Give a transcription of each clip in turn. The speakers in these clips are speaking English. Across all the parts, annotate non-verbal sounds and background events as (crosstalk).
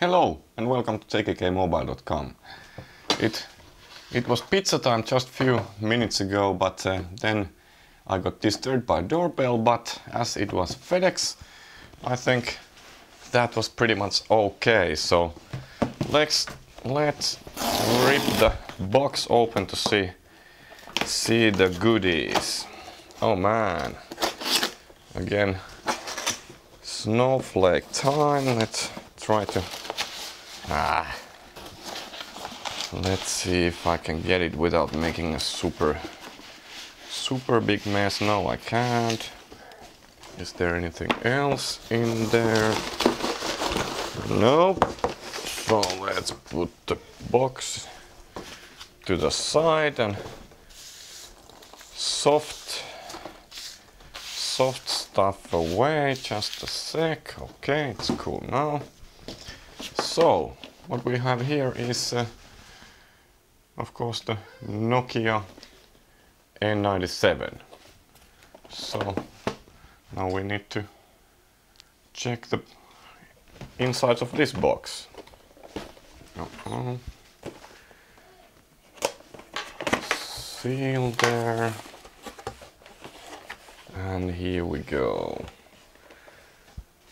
Hello and welcome to jkkmobile.com. It it was pizza time just a few minutes ago, but uh, then I got disturbed by doorbell. But as it was FedEx, I think that was pretty much okay. So let's let's rip the box open to see see the goodies. Oh man! Again, snowflake time. Let's try to Ah. Let's see if I can get it without making a super, super big mess. No, I can't. Is there anything else in there? Nope. So let's put the box to the side and soft, soft stuff away. Just a sec. Okay, it's cool now. So, what we have here is, uh, of course, the Nokia N97. So, now we need to check the insides of this box. Uh -oh. Seal there. And here we go.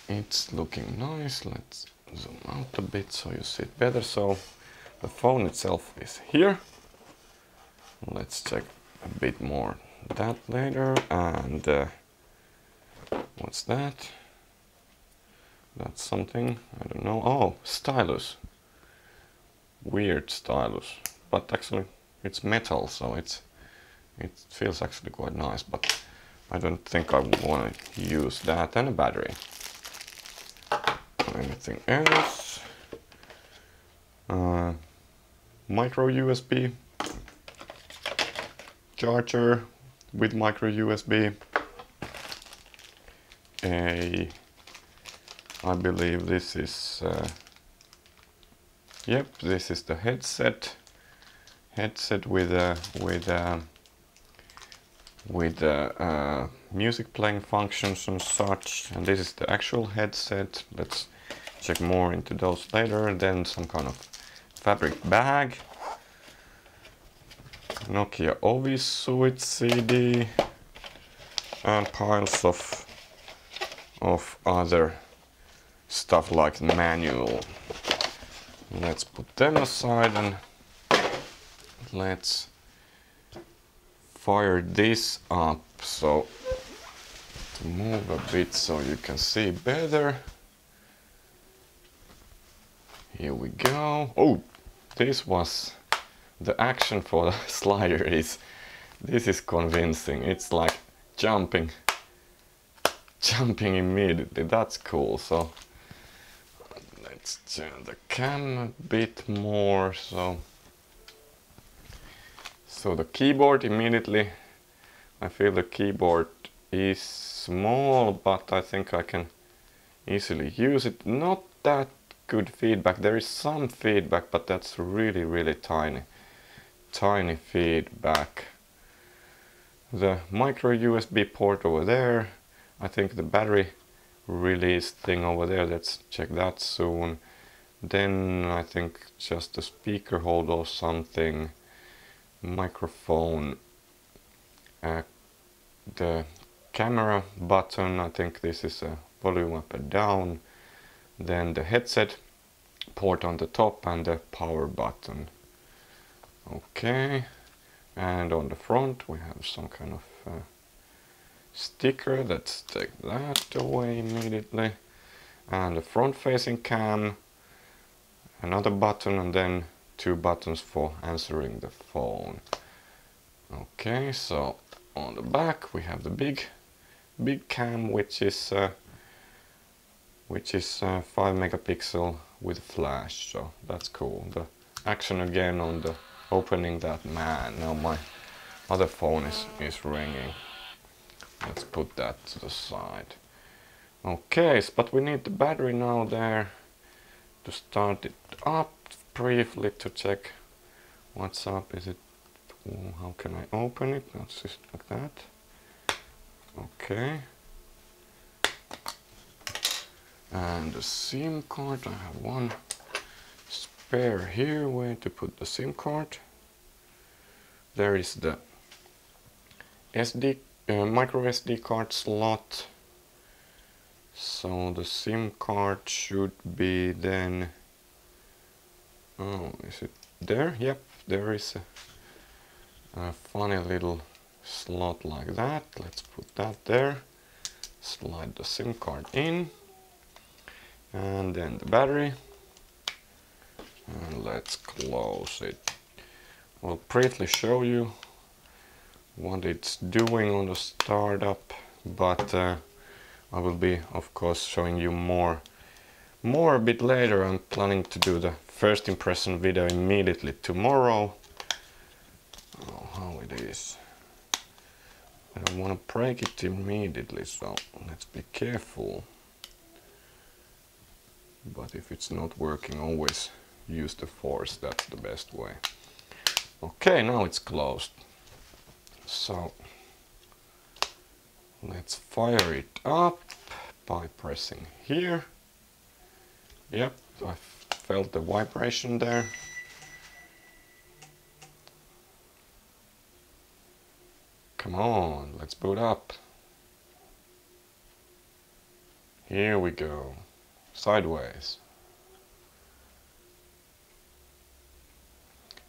It's looking nice. Let's zoom out a bit so you see it better. So the phone itself is here. Let's check a bit more that later. And uh, what's that? That's something, I don't know. Oh, stylus. Weird stylus. But actually it's metal, so it's it feels actually quite nice, but I don't think I want to use that and a battery anything else. Uh, micro USB charger with micro USB. A, I believe this is, uh, yep, this is the headset. Headset with a with a with a, uh, music playing functions and such. And this is the actual headset. Let's check more into those later. Then some kind of fabric bag. Nokia Ovi Suite CD and piles of of other stuff like manual. Let's put them aside and let's fire this up. So to move a bit so you can see better. Here we go. Oh, this was the action for the (laughs) slider is this is convincing. It's like jumping jumping immediately. That's cool. So let's turn the cam a bit more so so the keyboard immediately I feel the keyboard is small but I think I can easily use it. Not that good feedback. There is some feedback, but that's really, really tiny. Tiny feedback. The micro USB port over there. I think the battery release thing over there. Let's check that soon. Then I think just a speaker hold or something. Microphone. Uh, the camera button. I think this is a volume up and down then the headset port on the top and the power button. Okay and on the front we have some kind of uh, sticker let's take that away immediately. And the front facing cam another button and then two buttons for answering the phone. Okay so on the back we have the big big cam which is uh, which is uh, 5 megapixel with flash so that's cool. The action again on the opening that man now my other phone is is ringing. Let's put that to the side. Okay but we need the battery now there to start it up briefly to check what's up. Is it how can I open it? That's just like that. Okay and the SIM card, I have one spare here where to put the SIM card. There is the SD uh, micro SD card slot. So the SIM card should be then. Oh, is it there? Yep, there is a, a funny little slot like that. Let's put that there. Slide the SIM card in and then the battery. And let's close it. I'll briefly show you what it's doing on the startup but uh, I will be of course showing you more more a bit later. I'm planning to do the first impression video immediately tomorrow. Oh, how it is. I don't want to break it immediately so let's be careful but if it's not working always use the force that's the best way. Okay now it's closed. So let's fire it up by pressing here. Yep I felt the vibration there. Come on let's boot up. Here we go sideways.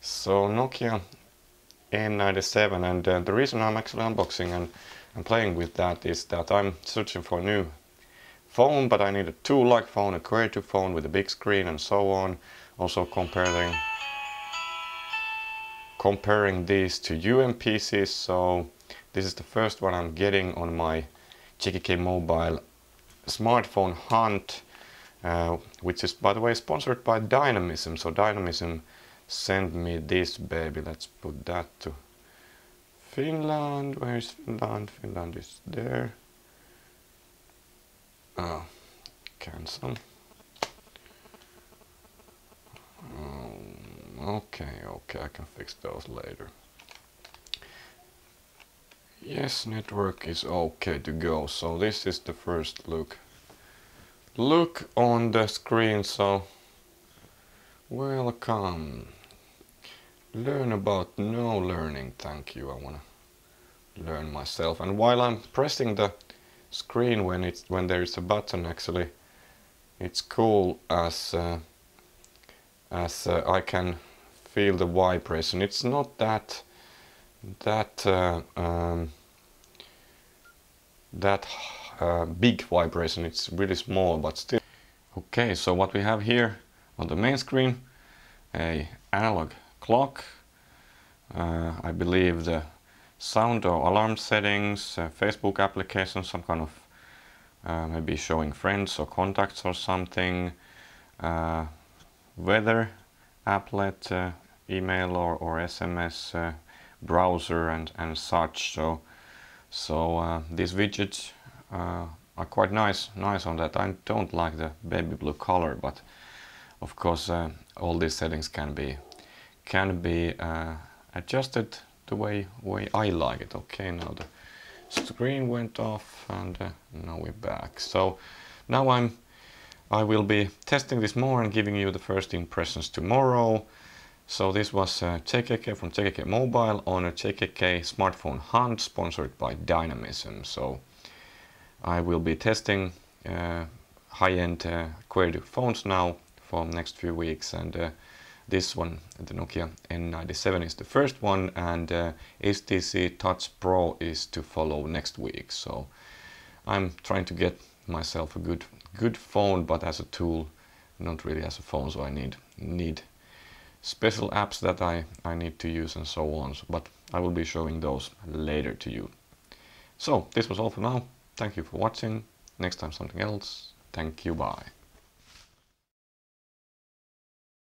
So Nokia N97 and uh, the reason I'm actually unboxing and, and playing with that is that I'm searching for a new phone but I need a tool-like phone, a creative phone with a big screen and so on. Also comparing comparing these to UMPCs so this is the first one I'm getting on my JKK Mobile smartphone hunt uh, which is by the way sponsored by Dynamism. So Dynamism sent me this baby. Let's put that to Finland. Where is Finland? Finland is there. Oh, cancel. Um, okay, okay, I can fix those later. Yes, network is okay to go. So this is the first look look on the screen so welcome. Learn about no learning. Thank you. I want to learn myself. And while I'm pressing the screen when it's when there is a button actually it's cool as uh, as uh, I can feel the vibration. It's not that that uh, um, that uh, big vibration, it's really small but still. Okay, so what we have here on the main screen, a analog clock, uh, I believe the sound or alarm settings, uh, Facebook application, some kind of uh, maybe showing friends or contacts or something, uh, weather applet, uh, email or, or SMS, browser and, and such. So, so these widgets uh, are quite nice nice on that. I don't like the baby blue color, but of course uh, all these settings can be can be uh, adjusted the way way I like it. Okay, now the screen went off and uh, now we're back. So now I'm I will be testing this more and giving you the first impressions tomorrow. So this was uh, JKK from JKK Mobile on a JKK smartphone hunt sponsored by Dynamism. So I will be testing uh, high-end uh, QWERTY phones now for next few weeks and uh, this one, the Nokia N97 is the first one and uh, HTC Touch Pro is to follow next week. So I'm trying to get myself a good good phone but as a tool, not really as a phone so I need need special apps that I, I need to use and so on. But I will be showing those later to you. So this was all for now. Thank you for watching. Next time something else. Thank you. Bye.